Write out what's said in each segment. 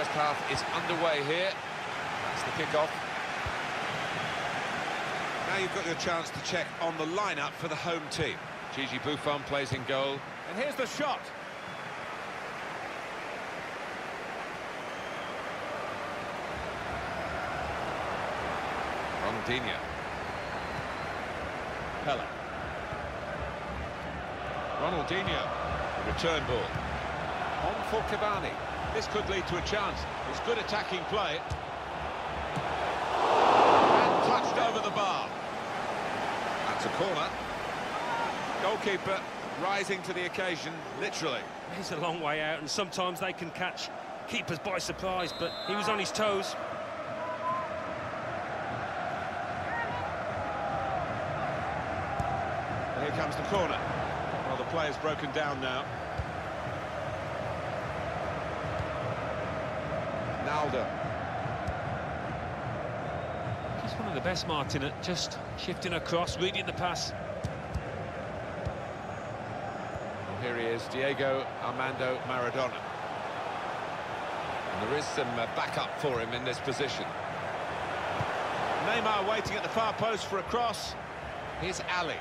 first half is underway here. That's the kick-off. Now you've got your chance to check on the lineup for the home team. Gigi Buffon plays in goal. And here's the shot. Ronaldinho. Pele. Ronaldinho. The return ball. On for Cavani. This could lead to a chance. It's good attacking play. And touched over the bar. That's a corner. Goalkeeper rising to the occasion, literally. He's a long way out, and sometimes they can catch keepers by surprise, but he was on his toes. And here comes the corner. Well, the play is broken down now. Naldo. He's one of the best, Martin, at just shifting across, reading the pass. Well, here he is, Diego Armando Maradona. And there is some uh, backup for him in this position. Neymar waiting at the far post for a cross. Here's Alli.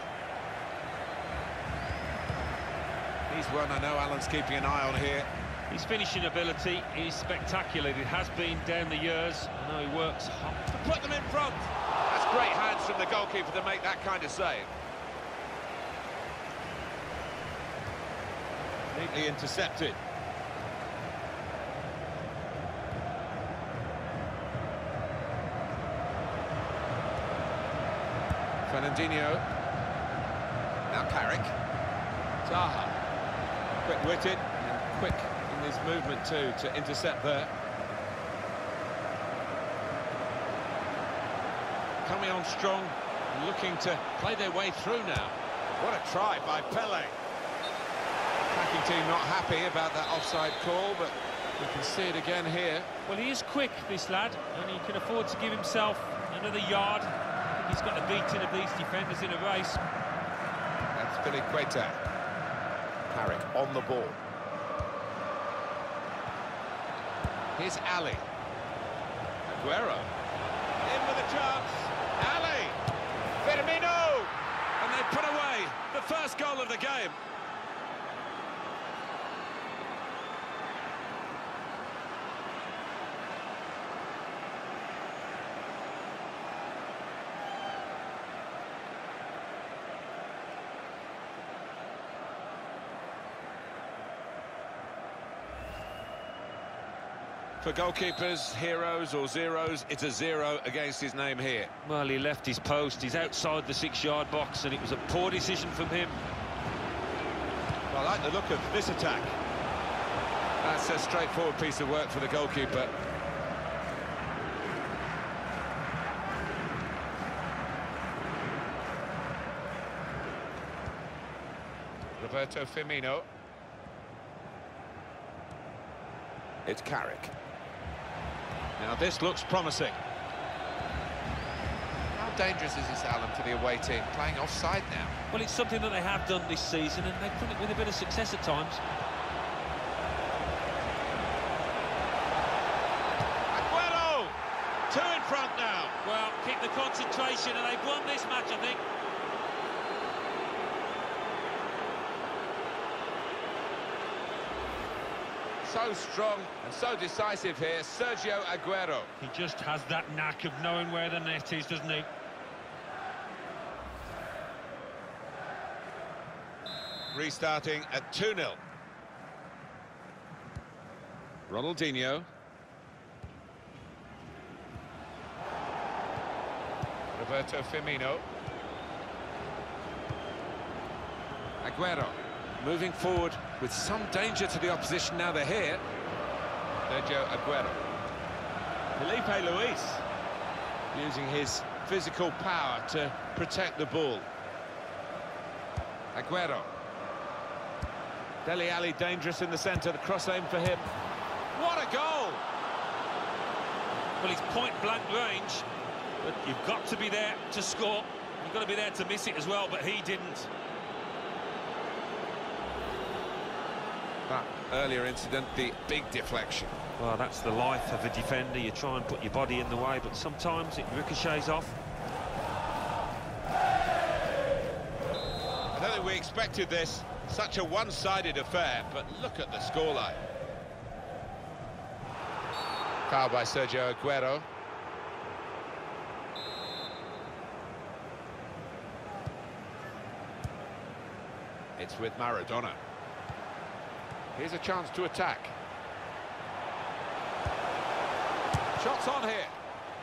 He's one I know Alan's keeping an eye on here. His finishing ability is spectacular. It has been down the years. I know he works hard. To put them in front. That's great hands from the goalkeeper to make that kind of save. Neatly intercepted. Fernandinho. Now Carrick. Zaha. Quick-witted and quick in his movement too to intercept there. Coming on strong, looking to play their way through now. What a try by Pele. Attacking team not happy about that offside call, but we can see it again here. Well, he is quick, this lad, and he can afford to give himself another yard. I think he's got the beating of these defenders in a race. That's Azpilicueta. Carrick on the ball. Here's Alli. Aguero. In with a chance. Alli. Firmino. And they put away the first goal of the game. For goalkeepers, heroes or zeros, it's a zero against his name here. Well, he left his post. He's outside the six-yard box, and it was a poor decision from him. I like the look of this attack. That's a straightforward piece of work for the goalkeeper. Roberto Firmino. It's Carrick. Now this looks promising. How dangerous is this, Alan, for the away team? Playing offside now. Well, it's something that they have done this season, and they've done it with a bit of success at times. Aguero! Two in front now. Well, keep the concentration, and they've won this match, I think. So strong and so decisive here, Sergio Aguero. He just has that knack of knowing where the net is, doesn't he? Restarting at 2-0. Ronaldinho. Roberto Firmino. Aguero moving forward with some danger to the opposition now they're here. Sergio Aguero. Filipe Luis using his physical power to protect the ball. Aguero. Dele Alli dangerous in the centre, the cross aim for him. What a goal! Well, he's point-blank range, but you've got to be there to score. You've got to be there to miss it as well, but he didn't. That earlier incident, the big deflection. Well, that's the life of a defender. You try and put your body in the way, but sometimes it ricochets off. I don't think we expected this. Such a one-sided affair, but look at the scoreline. Foul by Sergio Aguero. It's with Maradona. Here's a chance to attack. Shots on here.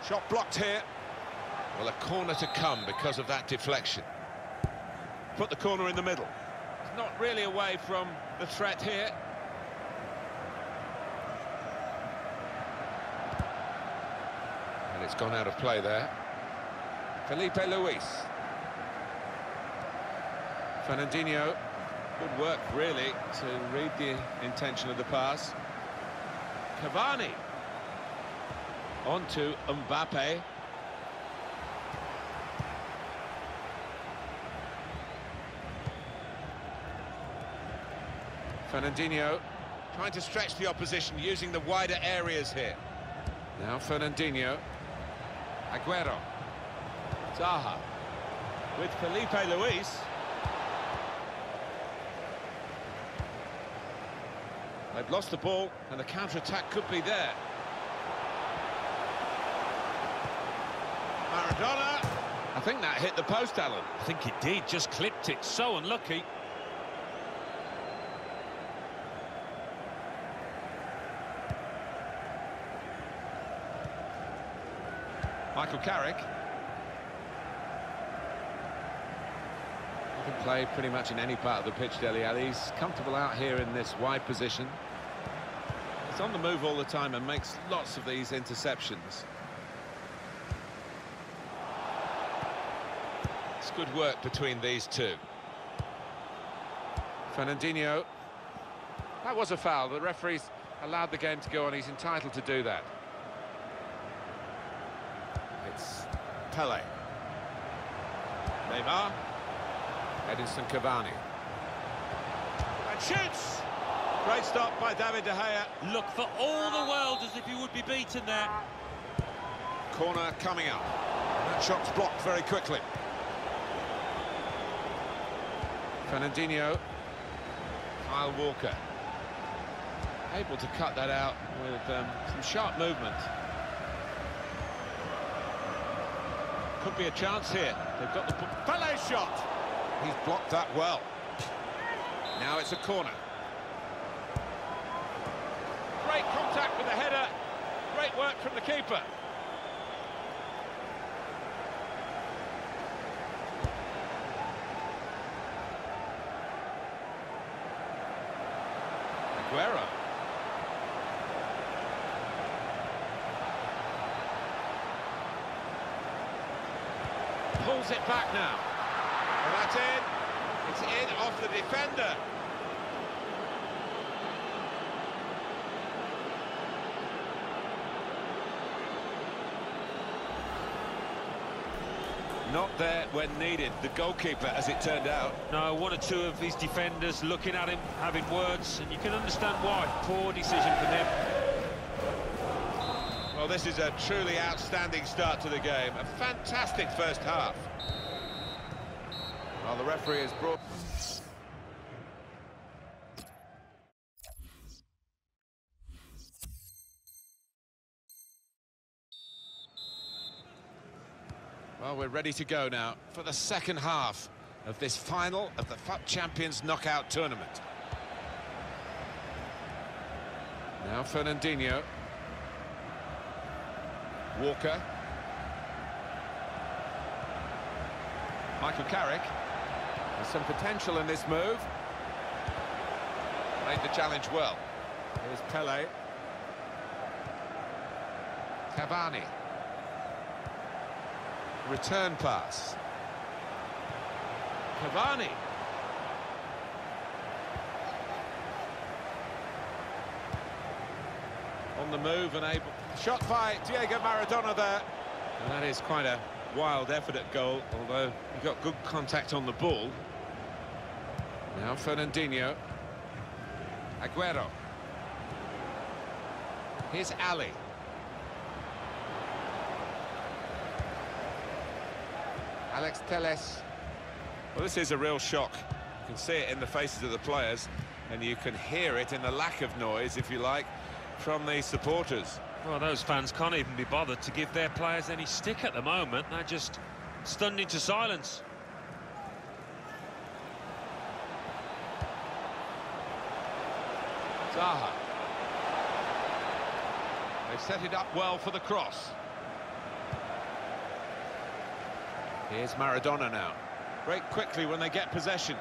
Shot blocked here. Well, a corner to come because of that deflection. Put the corner in the middle. It's not really away from the threat here. And it's gone out of play there. Filipe Luis. Fernandinho. Good work, really, to read the intention of the pass. Cavani. On to Mbappe. Fernandinho trying to stretch the opposition using the wider areas here. Now Fernandinho. Aguero. Zaha. With Filipe Luis. They've lost the ball and the counter-attack could be there. Maradona. I think that hit the post, Alan. I think it did, just clipped it. So unlucky. Michael Carrick. Can play pretty much in any part of the pitch, Dele Alli. He's comfortable out here in this wide position. He's on the move all the time and makes lots of these interceptions. It's good work between these two. Fernandinho. That was a foul. The referee's allowed the game to go on. He's entitled to do that. It's Pele. Neymar. Edinson Cavani. And shoots! Great stop by David De Gea. Look for all the world as if he would be beaten there. Corner coming up. That shot's blocked very quickly. Fernandinho. Kyle Walker. Able to cut that out with um, some sharp movement. Could be a chance here. They've got the... Pele shot! He's blocked that well. Now it's a corner. Great contact with the header. Great work from the keeper. Aguero. Pulls it back now. And that's in. It's in off the defender. Not there when needed, the goalkeeper, as it turned out. No, one or two of his defenders looking at him, having words, and you can understand why. Poor decision from him. Well, this is a truly outstanding start to the game. A fantastic first half. Well, the referee has brought... Well, we're ready to go now for the second half of this final of the FUT Champions Knockout Tournament. Now Fernandinho. Walker. Michael Carrick. There's some potential in this move. Made the challenge well. Here's Pele. Cavani. Return pass. Cavani. On the move and able... Shot by Diego Maradona there. And that is quite a wild effort at goal, although he got good contact on the ball. Now Fernandinho. Aguero. Here's Alli. Alex Teles. Well, this is a real shock. You can see it in the faces of the players, and you can hear it in the lack of noise, if you like, from the supporters. Well, those fans can't even be bothered to give their players any stick at the moment. They're just stunned into silence. Zaha. They set it up well for the cross. Here's Maradona now. Break quickly when they get possession.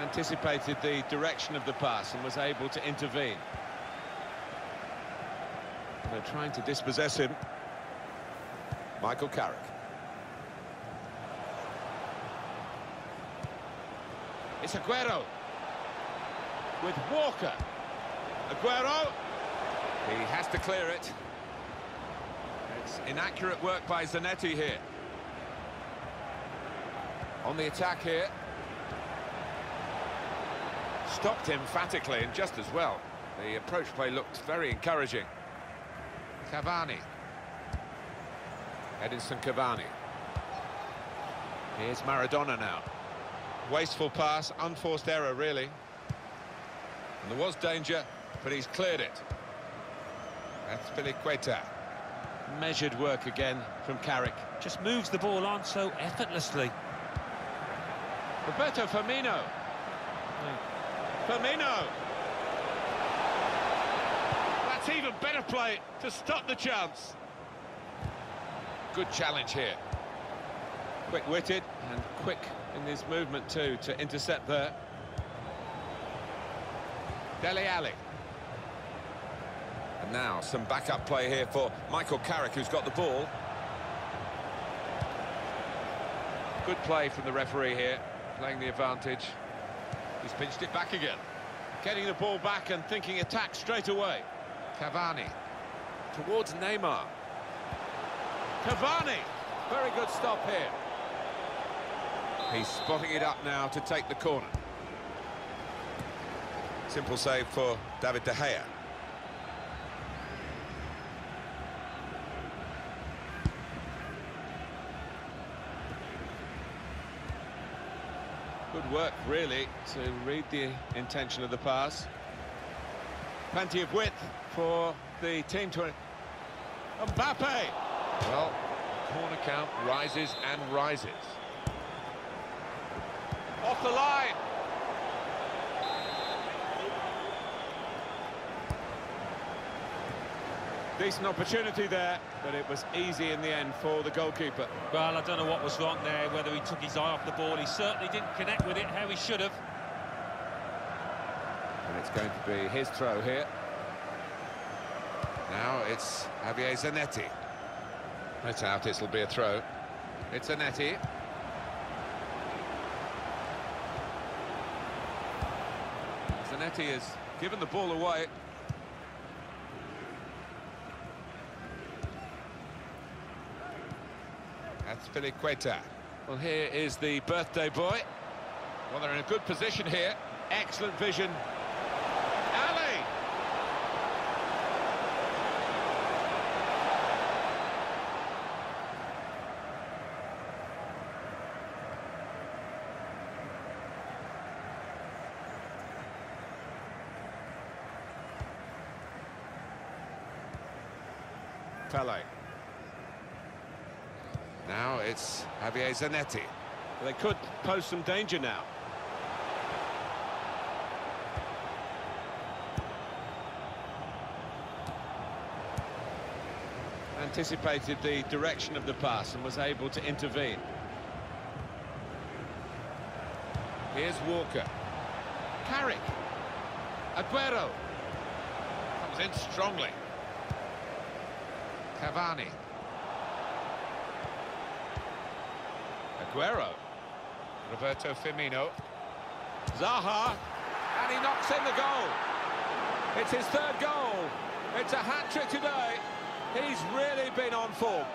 Anticipated the direction of the pass and was able to intervene. They're trying to dispossess him. Michael Carrick. It's Aguero. With Walker. Aguero. He has to clear it. It's inaccurate work by Zanetti here. On the attack here. Stopped emphatically and just as well. The approach play looked very encouraging. Cavani. Edinson Cavani. Here's Maradona now. Wasteful pass, unforced error, really. And there was danger, but he's cleared it. That's Azpilicueta. Measured work again from Carrick. Just moves the ball on so effortlessly. Roberto Firmino. Firmino. That's even better play to stop the chance. Good challenge here. Quick-witted and quick in his movement too to intercept there. Dele Alli. And now some backup play here for Michael Carrick, who's got the ball. Good play from the referee here, playing the advantage. He's pinched it back again. Getting the ball back and thinking attack straight away. Cavani towards Neymar. Cavani, very good stop here. He's spotting it up now to take the corner. Simple save for David De Gea. Good work, really, to read the intention of the pass. Plenty of width for the team to... Mbappe! Well, corner count rises and rises. Off the line! Decent opportunity there, but it was easy in the end for the goalkeeper. Well, I don't know what was wrong there, whether he took his eye off the ball. He certainly didn't connect with it how he should have. And it's going to be his throw here. Now it's Javier Zanetti. It's out, it'll be a throw. It's Zanetti. Zanetti has given the ball away. That's Azpilicueta. Well, here is the birthday boy. Well, they're in a good position here. Excellent vision. Alli! Pele. Now it's Javier Zanetti. They could pose some danger now. Anticipated the direction of the pass and was able to intervene. Here's Walker. Carrick. Aguero. Comes in strongly. Cavani. Aguero. Roberto Firmino. Zaha. And he knocks in the goal. It's his third goal. It's a hat-trick today. He's really been on form.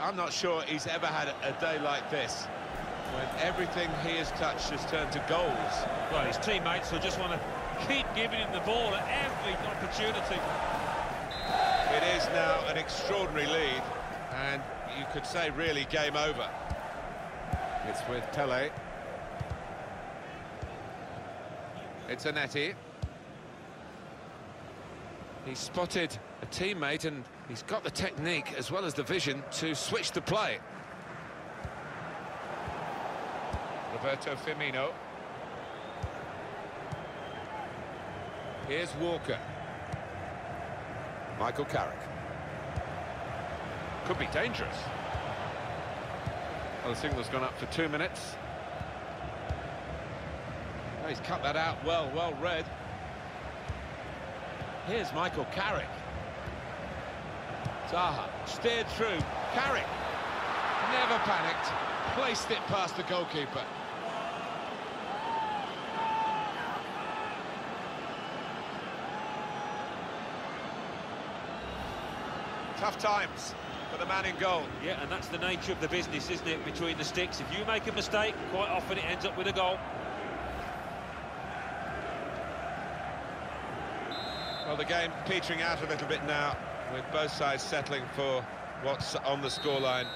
I'm not sure he's ever had a, day like this, when everything he has touched has turned to goals. Well, his teammates will just want to keep giving him the ball at every opportunity. It is now an extraordinary lead, and you could say really game over. It's with Pele. It's Zanetti. He's spotted a teammate and he's got the technique as well as the vision to switch the play. Roberto Firmino. Here's Walker. Michael Carrick. Could be dangerous. Well, the signal's gone up for two minutes. Oh, he's cut that out well, well read. Here's Michael Carrick. Zaha steered through. Carrick never panicked, placed it past the goalkeeper. Tough times for the man in goal. Yeah, and that's the nature of the business, isn't it, between the sticks. If you make a mistake, quite often it ends up with a goal. Well, the game petering out a little bit now, with both sides settling for what's on the scoreline